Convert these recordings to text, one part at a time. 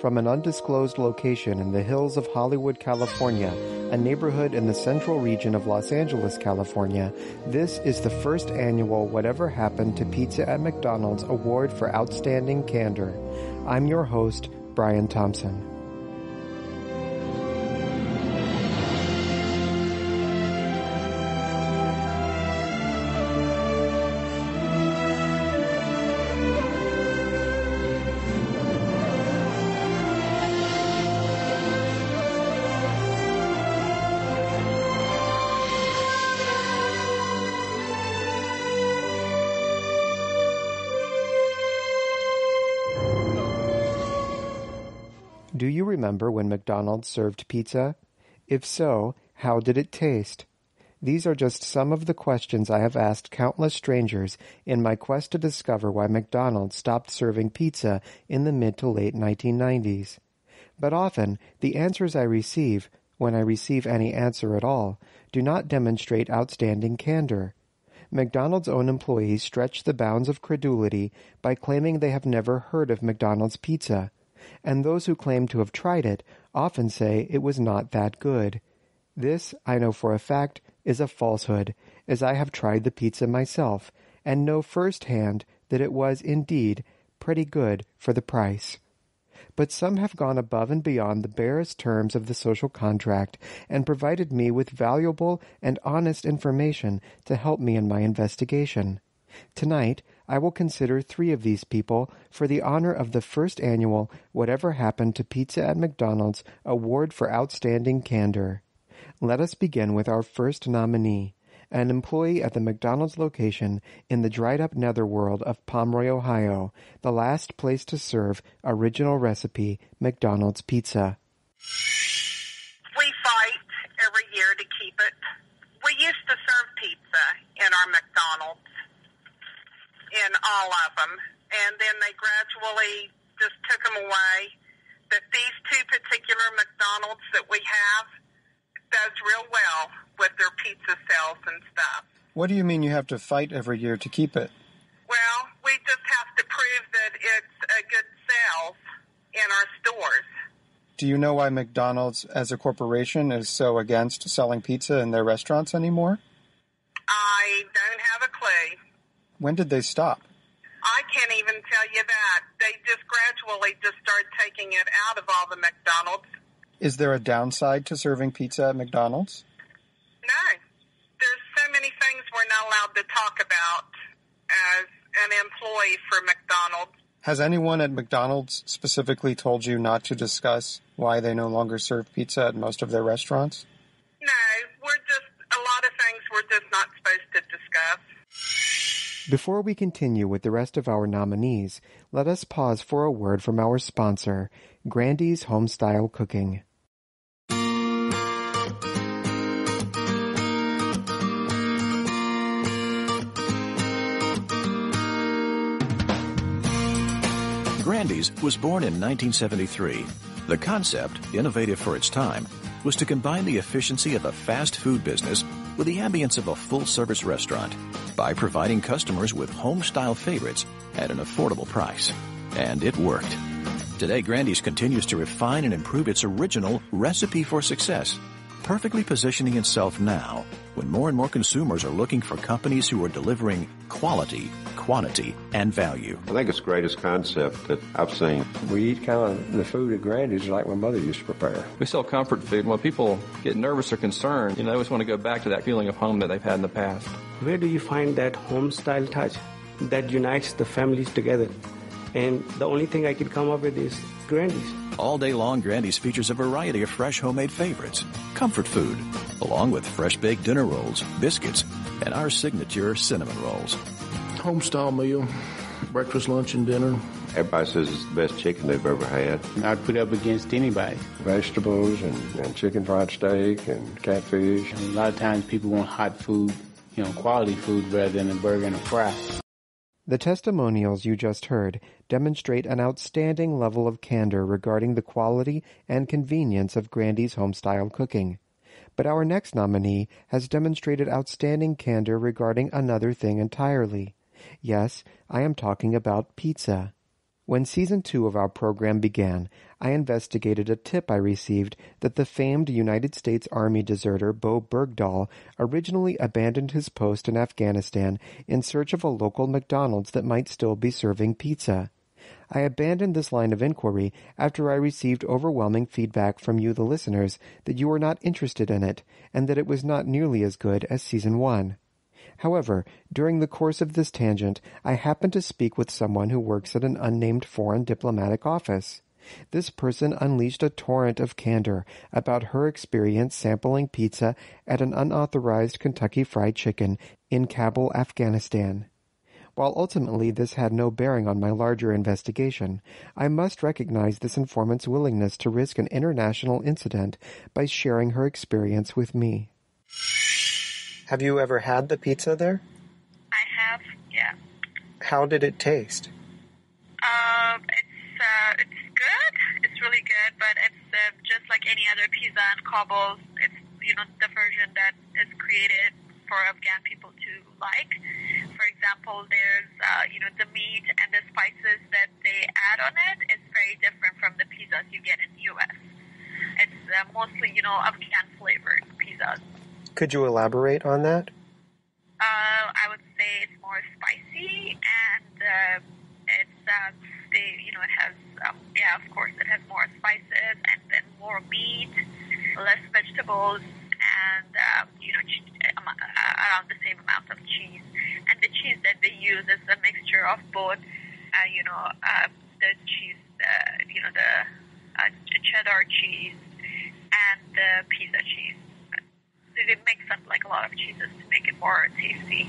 From an undisclosed location in the hills of Hollywood, California, a neighborhood in the central region of Los Angeles, California, this is the first annual Whatever Happened to Pizza at McDonald's Award for Outstanding Candor. I'm your host, Brian Thompson. Remember when McDonald's served pizza? If so, how did it taste? These are just some of the questions I have asked countless strangers in my quest to discover why McDonald's stopped serving pizza in the mid to late 1990s. But often, the answers I receive, when I receive any answer at all, do not demonstrate outstanding candor. McDonald's own employees stretch the bounds of credulity by claiming they have never heard of McDonald's pizza and those who claim to have tried it often say it was not that good. This, I know for a fact, is a falsehood, as I have tried the pizza myself, and know firsthand that it was indeed pretty good for the price. But some have gone above and beyond the barest terms of the social contract and provided me with valuable and honest information to help me in my investigation. Tonight, I will consider three of these people for the honor of the first annual Whatever Happened to Pizza at McDonald's Award for Outstanding Candor. Let us begin with our first nominee, an employee at the McDonald's location in the dried up netherworld of Pomeroy, Ohio, the last place to serve original recipe McDonald's pizza. We fight every year to keep it. We used to serve pizza in our McDonald's in all of them, and then they gradually just took them away. But these two particular McDonald's that we have does real well with their pizza sales and stuff. What do you mean you have to fight every year to keep it? Well, we just have to prove that it's a good sales in our stores. Do you know why McDonald's as a corporation is so against selling pizza in their restaurants anymore? I don't have a clue. When did they stop? I can't even tell you that. They just gradually just started taking it out of all the McDonald's. Is there a downside to serving pizza at McDonald's? No. There's so many things we're not allowed to talk about as an employee for McDonald's. Has anyone at McDonald's specifically told you not to discuss why they no longer serve pizza at most of their restaurants? No, we're just, a lot of things we're just not supposed to discuss. Before we continue with the rest of our nominees, let us pause for a word from our sponsor, Grandy's Homestyle Cooking. Grandy's was born in 1973. The concept, innovative for its time, was to combine the efficiency of a fast food business with the ambience of a full service restaurant by providing customers with home style favorites at an affordable price. And it worked. Today, Grandy's continues to refine and improve its original recipe for success, perfectly positioning itself now when more and more consumers are looking for companies who are delivering quality, quantity, and value. I think it's the greatest concept that I've seen. We eat kind of the food at Grandy's like my mother used to prepare. We sell comfort food. When people get nervous or concerned, you know, they always want to go back to that feeling of home that they've had in the past. Where do you find that home style touch that unites the families together? And the only thing I could come up with is Grandy's. All day long, Grandy's features a variety of fresh homemade favorites, comfort food, along with fresh baked dinner rolls, biscuits, and our signature cinnamon rolls. Home style meal, breakfast, lunch, and dinner. Everybody says it's the best chicken they've ever had. I'd put up against anybody. Vegetables and, and chicken fried steak and catfish. And a lot of times people want hot food, you know, quality food rather than a burger and a fry. The testimonials you just heard demonstrate an outstanding level of candor regarding the quality and convenience of Grandy's homestyle cooking. But our next nominee has demonstrated outstanding candor regarding another thing entirely. Yes, I am talking about pizza. When season two of our program began, I investigated a tip I received that the famed United States Army deserter Bowe Bergdahl originally abandoned his post in Afghanistan in search of a local McDonald's that might still be serving pizza. I abandoned this line of inquiry after I received overwhelming feedback from you, the listeners, that you were not interested in it, and that it was not nearly as good as season one. However, during the course of this tangent, I happened to speak with someone who works at an unnamed foreign diplomatic office. This person unleashed a torrent of candor about her experience sampling pizza at an unauthorized Kentucky Fried Chicken in Kabul, Afghanistan. While ultimately this had no bearing on my larger investigation, I must recognize this informant's willingness to risk an international incident by sharing her experience with me. Have you ever had the pizza there? I have, yeah. How did it taste? Um, it's uh, it's good. It's really good, but it's uh, just like any other pizza and Kabul. It's you know the version that is created for Afghan people to like. For example, there's uh, you know the meat and the spices that they add on it is very different from the pizzas you get in the U.S. It's uh, mostly you know Afghan. Could you elaborate on that? Uh, I would say it's more spicy and uh, it's uh, they, you know it has um, yeah of course it has more spices and then more meat, less vegetables and um, you know um, uh, around the same amount of cheese. And the cheese that they use is a mixture of both uh, you know uh, the cheese uh, you know the uh, cheddar cheese and the pizza cheese. So they mix up like a lot of cheeses to make it more tasty.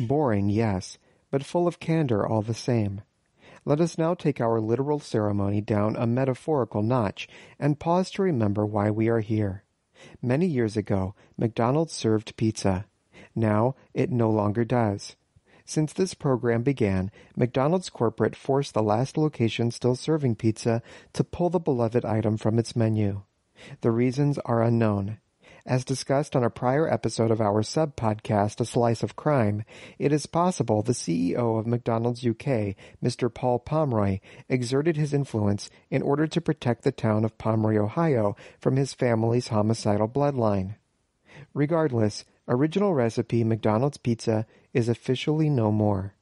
Boring, yes, but full of candor all the same. Let us now take our literal ceremony down a metaphorical notch and pause to remember why we are here. Many years ago, McDonald's served pizza. Now, it no longer does. Since this program began, McDonald's corporate forced the last location still serving pizza to pull the beloved item from its menu. The reasons are unknown. As discussed on a prior episode of our sub podcast, A Slice of Crime, it is possible the CEO of McDonald's UK, Mr. Paul Pomroy, exerted his influence in order to protect the town of Pomeroy, Ohio from his family's homicidal bloodline. Regardless, original recipe McDonald's pizza is officially no more.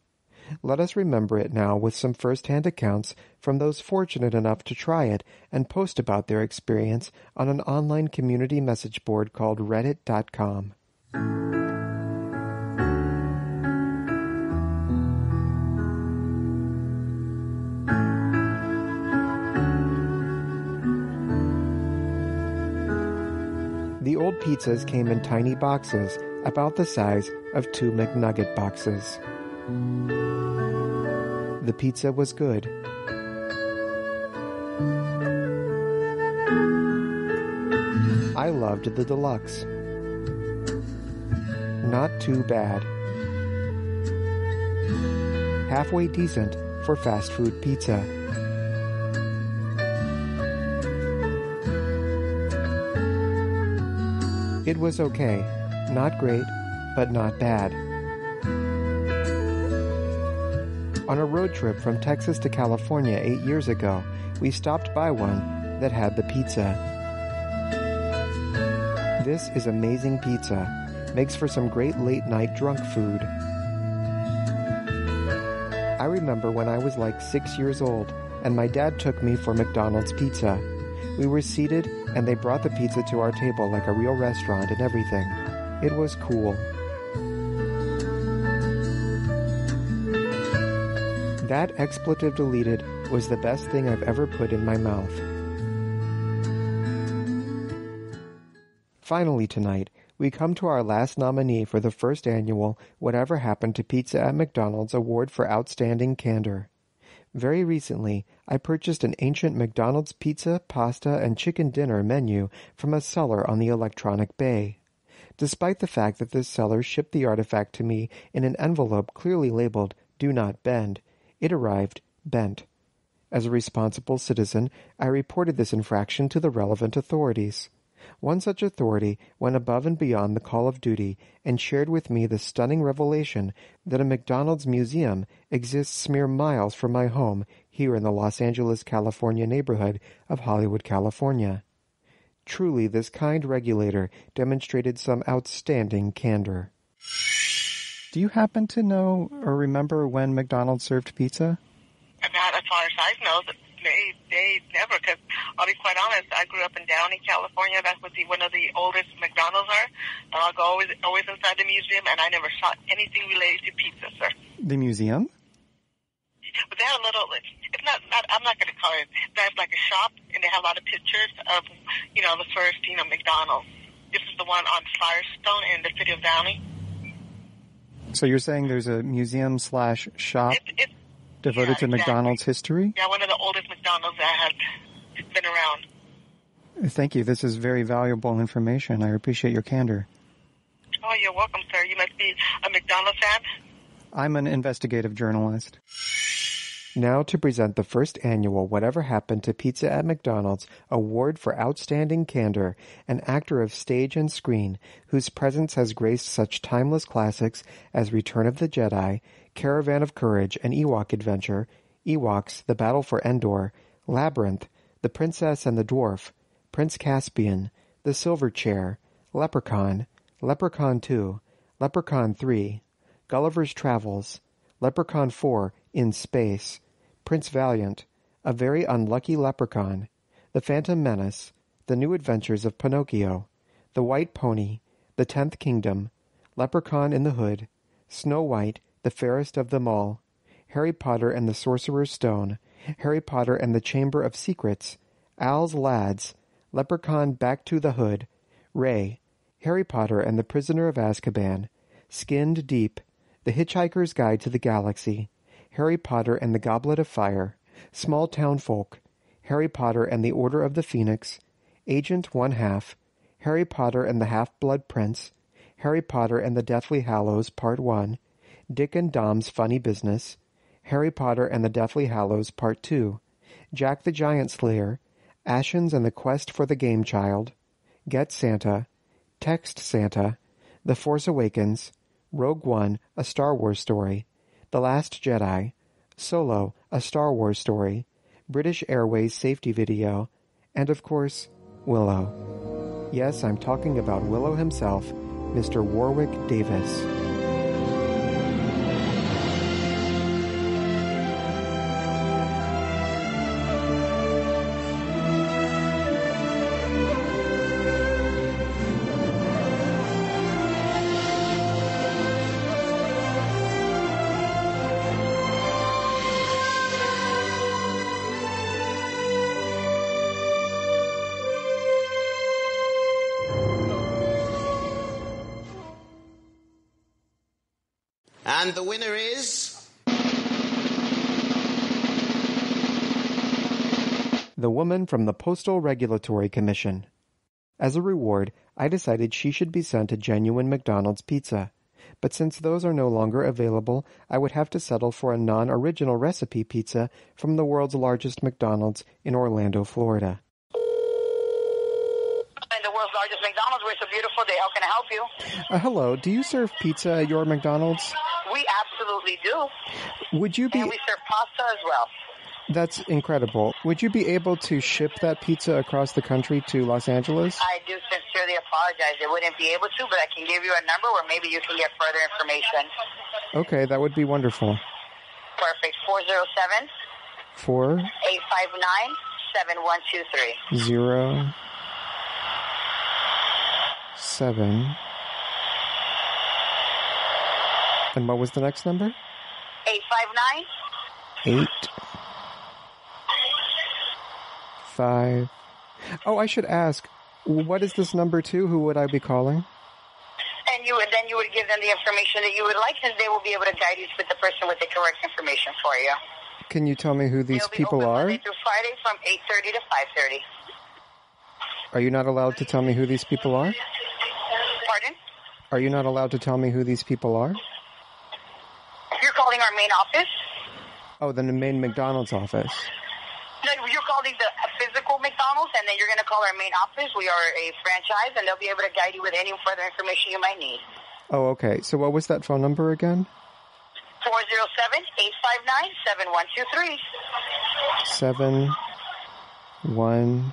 Let us remember it now with some first-hand accounts from those fortunate enough to try it and post about their experience on an online community message board called reddit.com. The old pizzas came in tiny boxes, about the size of two McNugget boxes. The pizza was good. I loved the deluxe. Not too bad. Halfway decent for fast food pizza. It was okay. Not great, but not bad. On a road trip from Texas to California eight years ago, we stopped by one that had the pizza. This is amazing pizza. Makes for some great late night drunk food. I remember when I was like six years old and my dad took me for McDonald's pizza. We were seated and they brought the pizza to our table like a real restaurant and everything. It was cool. That expletive deleted was the best thing I've ever put in my mouth. Finally, tonight, we come to our last nominee for the first annual Whatever Happened to Pizza at McDonald's Award for Outstanding Candor. Very recently, I purchased an ancient McDonald's pizza, pasta, and chicken dinner menu from a seller on the Electronic Bay. Despite the fact that this seller shipped the artifact to me in an envelope clearly labeled Do Not Bend, it arrived bent. As a responsible citizen, I reported this infraction to the relevant authorities. One such authority went above and beyond the call of duty and shared with me the stunning revelation that a McDonald's museum exists mere miles from my home here in the Los Angeles, California neighborhood of Hollywood, California. Truly, this kind regulator demonstrated some outstanding candor. Do you happen to know or remember when McDonald's served pizza? Not as far as I know, they they never. Because I'll be quite honest, I grew up in Downey, California. That's what the one of the oldest McDonald's are. And I'll go always always inside the museum, and I never saw anything related to pizza, sir. The museum? But they have a little. It's not. not I'm not going to call it. Have like a shop, and they have a lot of pictures of, you know, the first, you know, McDonald's. This is the one on Firestone in the city of Downey. So you're saying there's a museum slash shop It's, it's devoted yeah, to McDonald's history? yeah, one of the oldest McDonald's that have been around. Thank you. This is very valuable information. I appreciate your candor. Oh, you're welcome, sir. You must be a McDonald's fan. I'm an investigative journalist. Now to present the first annual Whatever Happened to Pizza at McDonald's Award for Outstanding Candor, an actor of stage and screen whose presence has graced such timeless classics as Return of the Jedi, Caravan of Courage, and Ewok Adventure, Ewoks, The Battle for Endor, Labyrinth, The Princess and the Dwarf, Prince Caspian, The Silver Chair, Leprechaun, Leprechaun 2, Leprechaun 3, Gulliver's Travels, Leprechaun 4, In Space, Prince Valiant, A Very Unlucky Leprechaun, The Phantom Menace, The New Adventures of Pinocchio, The White Pony, The Tenth Kingdom, Leprechaun in the Hood, Snow White, The Fairest of Them All, Harry Potter and the Sorcerer's Stone, Harry Potter and the Chamber of Secrets, Al's Lads, Leprechaun Back to the Hood, Ray, Harry Potter and the Prisoner of Azkaban, Skinned Deep, The Hitchhiker's Guide to the Galaxy, Harry Potter and the Goblet of Fire, Small Town Folk, Harry Potter and the Order of the Phoenix, Agent One Half, Harry Potter and the Half-Blood Prince, Harry Potter and the Deathly Hallows Part 1, Dick and Dom's Funny Business, Harry Potter and the Deathly Hallows Part 2, Jack the Giant Slayer, Ashens and the Quest for the Game Child, Get Santa, Text Santa, The Force Awakens, Rogue One, A Star Wars Story, The Last Jedi, Solo, A Star Wars Story, British Airways Safety Video, and of course, Willow. Yes, I'm talking about Willow himself, Mr. Warwick Davis. And the winner is. The woman from the Postal Regulatory Commission. As a reward, I decided she should be sent a genuine McDonald's pizza. But since those are no longer available, I would have to settle for a non-original recipe pizza from the world's largest McDonald's in Orlando, Florida. And the world's largest McDonald's. Where it's a beautiful day. How can I help you? Uh, hello, do you serve pizza at your McDonald's? Absolutely do. Would you be And we serve pasta as well. That's incredible. Would you be able to ship that pizza across the country to Los Angeles? I do sincerely apologize. I wouldn't be able to, but I can give you a number where maybe you can get further information. Okay, that would be wonderful. Perfect. 407 Four 859 7123. zero seven. And what was the next number? 859 Eight five. Oh, I should ask. What is this number to? Who would I be calling? and you would then you would give them the information that you would like, and they will be able to guide you with the person with the correct information for you. Can you tell me who these people are? Monday through Friday from 8:30 to 5:30. Are you not allowed to tell me who these people are? Pardon? Are you not allowed to tell me who these people are? You're calling our main office. Oh, then the main McDonald's office. No, you're calling the physical McDonald's, and then you're going to call our main office. We are a franchise, and they'll be able to guide you with any further information you might need. Oh, okay. So what was that phone number again? 407-859-7123. Seven, one,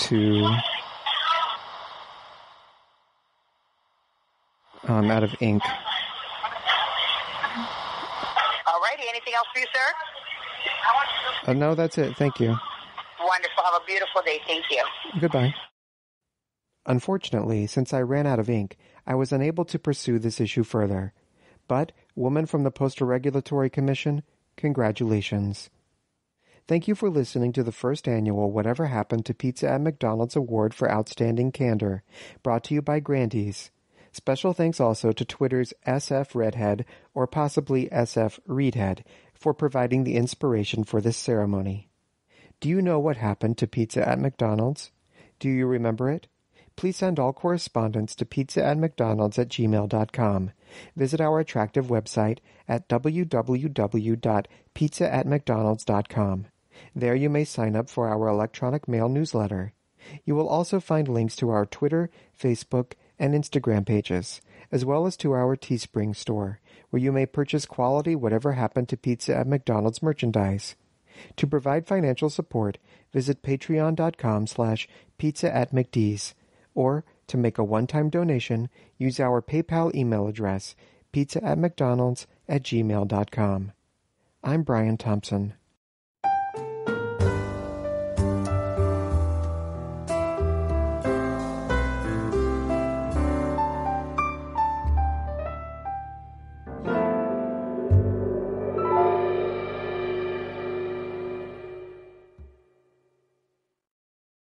two. Oh, I'm out of ink. All righty. Anything else for you, sir? Uh, no, that's it. Thank you. Wonderful. Have a beautiful day. Thank you. Goodbye. Unfortunately, since I ran out of ink, I was unable to pursue this issue further. But, woman from the Postal Regulatory Commission, congratulations. Thank you for listening to the first annual Whatever Happened to Pizza at McDonald's Award for Outstanding Candor, brought to you by Grandy's. Special thanks also to Twitter's SF Redhead, or possibly SF Reedhead, for providing the inspiration for this ceremony. Do you know what happened to pizza at McDonald's? Do you remember it? Please send all correspondence to pizza at McDonald's at gmail.com. Visit our attractive website at www.pizzaatmcdonalds.com. There you may sign up for our electronic mail newsletter. You will also find links to our Twitter, Facebook, and Instagram pages, as well as to our Teespring store, where you may purchase quality whatever happened to pizza at McDonald's merchandise. To provide financial support, visit patreon.com slash pizza at McDee's, or to make a one-time donation, use our PayPal email address, pizza at McDonald's at gmail.com. I'm Brian Thompson.